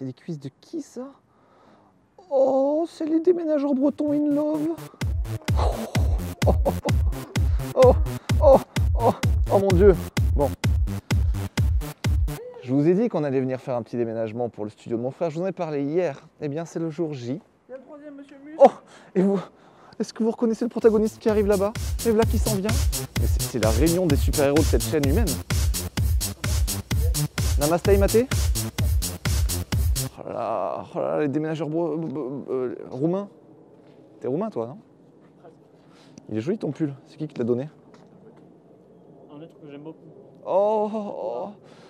c'est les cuisses de qui ça? Oh, c'est les déménageurs bretons in love. Oh, oh, oh, oh, oh mon dieu. Bon. Je vous ai dit qu'on allait venir faire un petit déménagement pour le studio de mon frère. Je vous en ai parlé hier. Eh bien, c'est le jour J. Il y a le troisième, monsieur. Oh Et vous Est-ce que vous reconnaissez le protagoniste qui arrive là-bas? Et là qui s'en vient? Mais c'est c'est la réunion des super-héros de cette chaîne humaine. Namaste Maté Oh là là, oh là là, les déménageurs b- euh, roumains. T'es roumain toi, non? Il est joli ton pull. C'est qui qui te l'a donné? Un être que j'aime beaucoup. Oh, oh.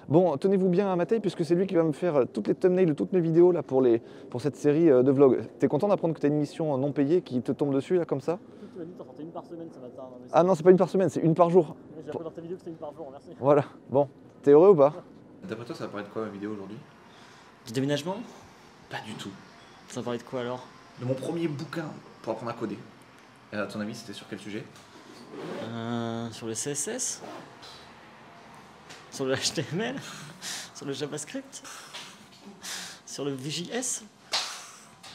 Bon, tenez-vous bien à Matei puisque c'est lui qui va me faire euh, toutes les thumbnails de toutes mes vidéos là pour, les, pour cette série euh, de vlogs. T'es content d'apprendre que t'as une mission euh, non payée qui te tombe dessus là comme ça? Tu dit t'en sortais une par semaine ce matin. Non, mais c'est- Ah non, c'est pas une par semaine, c'est une par jour. J'ai appris dans ta vidéo que c'était une par jour, merci. Voilà. Bon, t'es heureux ou pas? D'après toi, ça va parler de quoi ma vidéo aujourd'hui? Du déménagement? Pas du tout. Ça parlait de quoi alors? De mon premier bouquin pour apprendre à coder. Et à ton avis, c'était sur quel sujet? Euh, Sur le CSS Sur le HTML Sur le JavaScript? Sur le VJS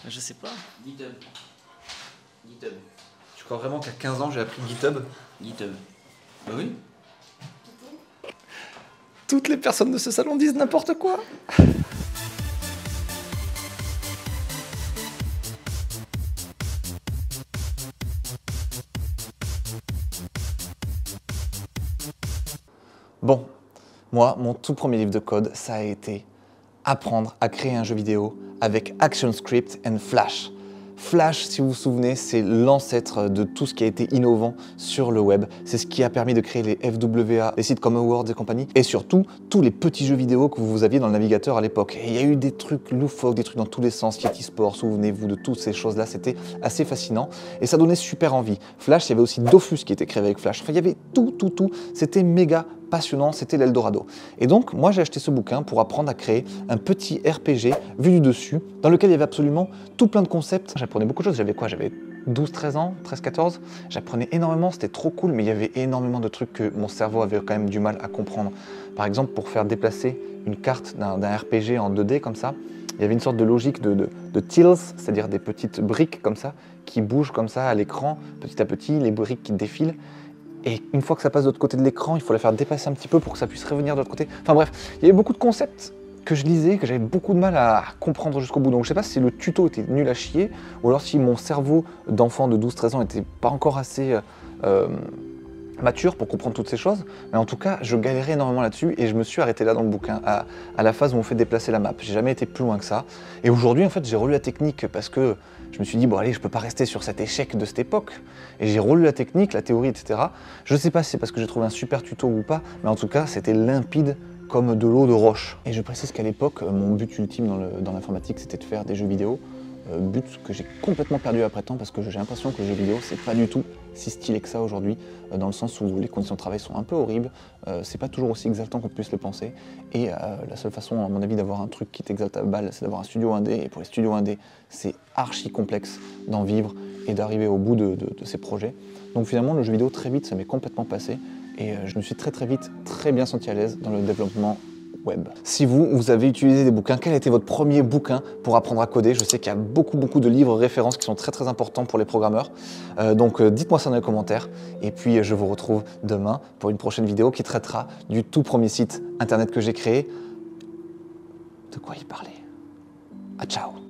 Je sais pas. GitHub. GitHub. Tu crois vraiment qu'à 15 ans, j'ai appris GitHub? GitHub. Bah oui. Toutes les personnes de ce salon disent n'importe quoi. Bon, moi, mon tout premier livre de code, ça a été apprendre à créer un jeu vidéo avec ActionScript and Flash. Flash, si vous vous souvenez, c'est l'ancêtre de tout ce qui a été innovant sur le web. C'est ce qui a permis de créer les FWA, les sites comme Awards et compagnie, et surtout tous les petits jeux vidéo que vous aviez dans le navigateur à l'époque. Et il y a eu des trucs loufoques, des trucs dans tous les sens, Yeti Sport, souvenez-vous de toutes ces choses-là, c'était assez fascinant et ça donnait super envie. Flash, il y avait aussi Dofus qui était créé avec Flash. Enfin, il y avait tout, tout, tout. C'était méga passionnant, c'était l'Eldorado. Et donc, moi, j'ai acheté ce bouquin pour apprendre à créer un petit RPG vu du dessus, dans lequel il y avait absolument tout plein de concepts. J'apprenais beaucoup de choses. J'avais quoi? J'avais 12, 13 ans, 13, 14. J'apprenais énormément, c'était trop cool, mais il y avait énormément de trucs que mon cerveau avait quand même du mal à comprendre. Par exemple, pour faire déplacer une carte d'un RPG en 2D comme ça, il y avait une sorte de logique de, de, de tiles, c'est-à-dire des petites briques comme ça, qui bougent comme ça à l'écran, petit à petit, les briques qui défilent. Et une fois que ça passe de l'autre côté de l'écran, il faut la faire dépasser un petit peu pour que ça puisse revenir de l'autre côté. Enfin bref, il y avait beaucoup de concepts que je lisais, que j'avais beaucoup de mal à comprendre jusqu'au bout. Donc je sais pas si le tuto était nul à chier, ou alors si mon cerveau d'enfant de 12-13 ans était pas encore assez euh, euh, mature pour comprendre toutes ces choses. Mais en tout cas, je galérais énormément là-dessus et je me suis arrêté là dans le bouquin, à, la phase où on fait déplacer la map. J'ai jamais été plus loin que ça. Et aujourd'hui, en fait, j'ai relu la technique parce que je me suis dit, bon allez, je peux pas rester sur cet échec de cette époque. Et j'ai relu la technique, la théorie, etc. Je sais pas si c'est parce que j'ai trouvé un super tuto ou pas, mais en tout cas, c'était limpide comme de l'eau de roche. Et je précise qu'à l'époque, mon but ultime dans l'informatique, c'était de faire des jeux vidéo. Euh, but que j'ai complètement perdu après temps parce que j'ai l'impression que le jeu vidéo, c'est pas du tout si stylé que ça aujourd'hui, euh, dans le sens où les conditions de travail sont un peu horribles, euh, c'est pas toujours aussi exaltant qu'on puisse le penser. Et la seule façon, à mon avis, d'avoir un truc qui t'exalte à balle, c'est d'avoir un studio indé. Et pour les studios indés, c'est archi complexe d'en vivre et d'arriver au bout de, de- ces projets. Donc finalement, le jeu vidéo, très vite, ça m'est complètement passé. Et je me suis très très vite, très bien senti à l'aise dans le développement Si vous, vous avez utilisé des bouquins, quel a été votre premier bouquin pour apprendre à coder? Je sais qu'il y a beaucoup beaucoup de livres références qui sont très très importants pour les programmeurs. Euh, donc euh, dites-moi ça dans les commentaires. Et puis euh, je vous retrouve demain pour une prochaine vidéo qui traitera du tout premier site internet que j'ai créé. De quoi il parlait? Ah ciao